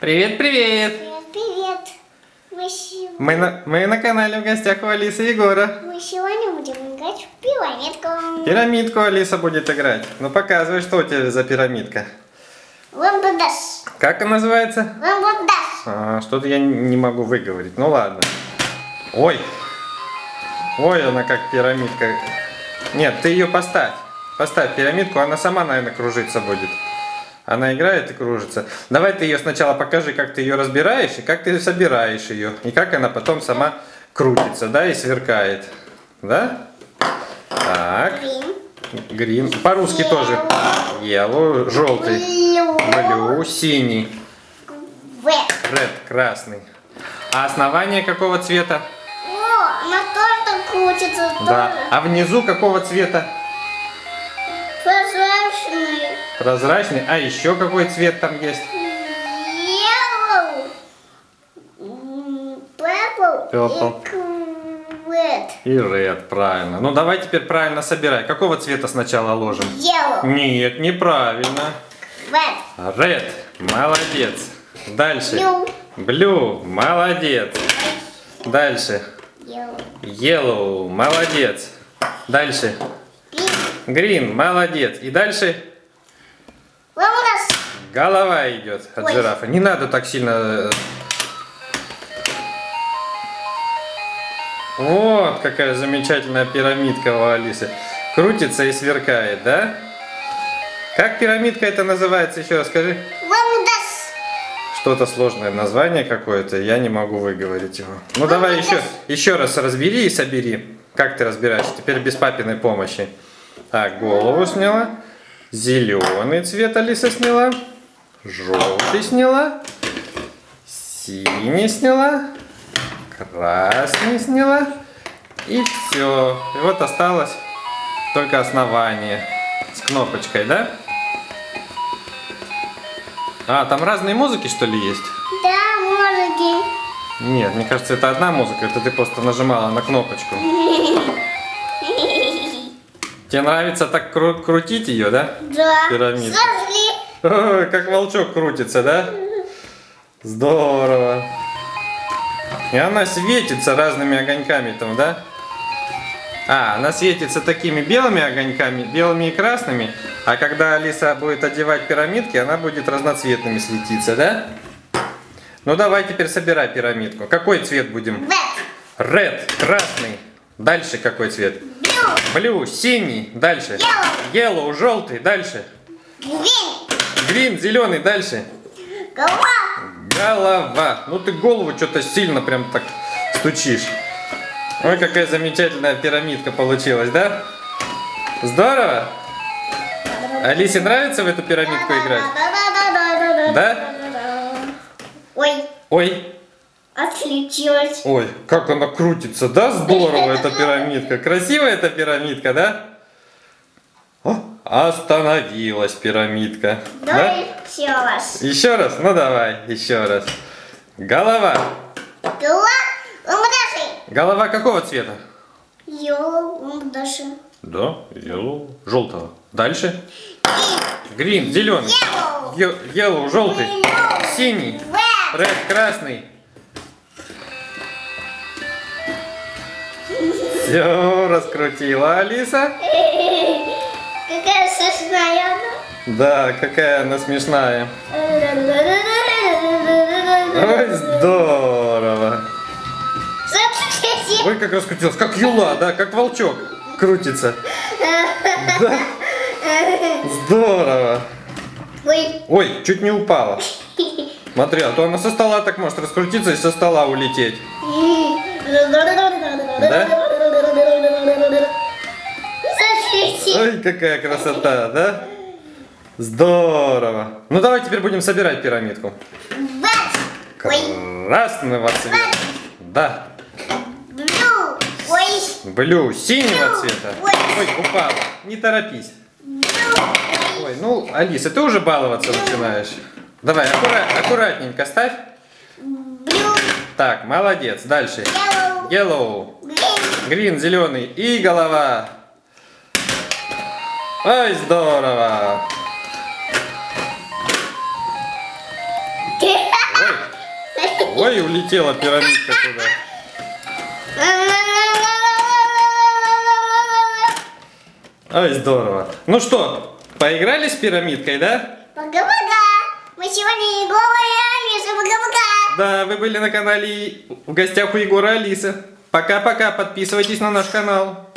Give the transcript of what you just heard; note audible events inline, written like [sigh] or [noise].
Привет, привет! Привет, привет! Мы, се- Мы на, мы на канале в гостях у Алисы и Егора. мы сегодня будем играть в пирамидку. Пирамидку Алиса будет играть. Ну показывай, что у тебя за пирамидка. Ламбадаш. Как она называется? Ламбадаш. А, что-то я не могу выговорить. Ну ладно. Ой. Ой, она как пирамидка. Нет, ты ее поставь. Поставь пирамидку, она сама, наверное, кружиться будет. Она играет и кружится. Давай ты ее сначала покажи, как ты ее разбираешь, и как ты собираешь ее. И как она потом сама крутится, да, и сверкает. Да? Так. Грин. По-русски тоже. Yellow, желтый. Blue, синий. Red, красный. А основание какого цвета? О, она тоже крутится. Да. А внизу какого цвета? Прозрачный. А еще какой цвет там есть? Yellow. Purple. Purple. И red. Правильно. Ну давай теперь правильно собирай. Какого цвета сначала ложим? Yellow. Нет, неправильно. Red. Red, молодец. Дальше. Blue. Blue, молодец. Дальше. Yellow. Yellow, молодец. Дальше. Green. Green, молодец. И дальше. Голова идет от Ой. жирафа. Не надо так сильно. э, Вот какая замечательная пирамидка у Алисы. Крутится и сверкает, да? Как пирамидка это называется? Еще раз скажи. Ламбадаш. Что-то сложное название какое-то, я не могу выговорить его. Ну давай еще, еще раз разбери и собери. Как ты разбираешь? Теперь без папиной помощи. Так, голову сняла. Зеленый цвет Алиса сняла. Желтый сняла. Синий сняла. Красный сняла. И все. И вот осталось только основание. С кнопочкой, да? А, там разные музыки, что ли, есть? Да, можете. Нет, мне кажется, это одна музыка, это ты просто нажимала на кнопочку. [laughs] Тебе нравится так кру- крутить ее, да? Да. Пирамидка. [laughs] Как волчок крутится, да? Здорово. И она светится разными огоньками там, да? А, она светится такими белыми огоньками, белыми и красными, а когда Алиса будет одевать пирамидки, она будет разноцветными светиться, да? Ну давай теперь собирай пирамидку. Какой цвет будем? Red. Red, красный. Дальше какой цвет? Blue. Blue, синий. Дальше. Yellow. Yellow, желтый. Дальше. Green. Green, зеленый. Дальше. Голова. Голова. Ну ты голову что-то сильно прям так стучишь. Ой, какая замечательная пирамидка получилась, да? Здорово? Алисе нравится в эту пирамидку играть? Да? Ой, Ой, отличилась. ой, как она крутится, да? Здорово [laughs] эта пирамидка. Красивая эта пирамидка, да? О, остановилась пирамидка. Да? Давай еще раз. Еще раз? Ну давай, еще раз. Голова. Голова. Голова какого цвета? Йоу, ламбадаши. Да, yellow, желтого. Дальше. Green, зеленый. Yellow. Yellow, желтый. Blue. Синий. Red, красный. [laughs] Все, раскрутила Алиса. [laughs] Смешная она. Да, какая она смешная. Ой, здорово. Ой, как раскрутилась. Как юла, да, как волчок. Крутится. Да. Здорово. Ой. Ой, чуть не упала. Смотри, а то она со стола так может раскрутиться и со стола улететь. Да? Ой, какая красота, да? Здорово. Ну давай теперь будем собирать пирамидку. Красного цвета. Да. Блю, синего цвета. Ой. Упала. Не торопись. Ой. Ну, Алиса, ты уже баловаться начинаешь. Давай, аккура- аккуратненько ставь. Так, молодец. Дальше. Yellow. Green. Грин, зеленый. И голова. Ой, здорово. Ой, ой, улетела пирамидка туда. Ой, здорово. Ну что, поиграли с пирамидкой, да? Пока-пока. Мы сегодня Егора и Алиса. Пока-пока. Да, вы были на канале в гостях у Егора Алисы. Пока-пока, подписывайтесь на наш канал.